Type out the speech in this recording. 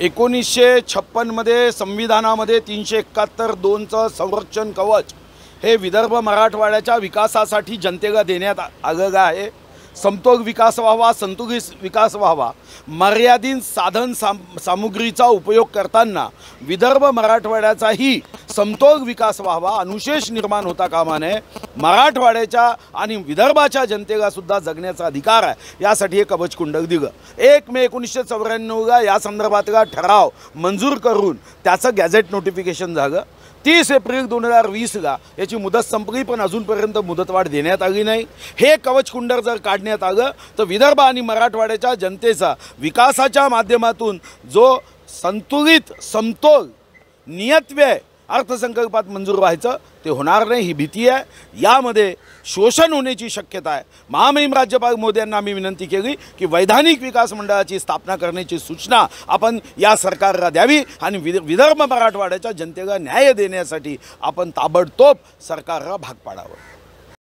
एकोणीसशे छप्पनमध्ये संविधानामध्ये तीनशे एकाहत्तर दोनचं संरक्षण कवच हे विदर्भ मराठवाड्याच्या विकासासाठी जनतेला देण्यात आलेलं आहे. समतोल विकास व्हावा संतुलित विकास व्हावा मर्यादित साधन साम सामुग्रीचा उपयोग करताना विदर्भ मराठवाड्याचाही समतोल विकास व्हावा अनुशेष निर्माण होता कामा नये मराठवाड्याच्या आणि विदर्भाच्या जनतेला सुद्धा जगण्याचा अधिकार आहे. यासाठी हे कवच कुंडक दिलं एक मे एकोणीसशे चौऱ्याण्णवला या संदर्भातला ठराव मंजूर करून त्याचं गॅझेट नोटिफिकेशन झालं. तीस एप्रिल दोन हजार वीसला याची मुदत संपली पण अजूनपर्यंत मुदतवाढ देण्यात आली नाही. हे कवचकुंडर जर काढण्यात आलं तर विदर्भ आणि मराठवाड्याच्या जनतेचा विकासाच्या माध्यमातून जो संतुलित समतोल नियतव्यय अर्थसंकल्पात मंजूर व्हायचं ते होणार नाही ही भीती आहे. यामध्ये शोषण होण्याची शक्यता आहे. महामहिम राज्यपाल मोदी यांना आम्ही विनंती केली की वैधानिक विकास मंडळाची स्थापना करण्याची सूचना आपण या सरकारला द्यावी आणि विद विदर्भ मराठवाड्याच्या जनतेला न्याय देण्यासाठी आपण ताबडतोब सरकारला भाग पाडावं.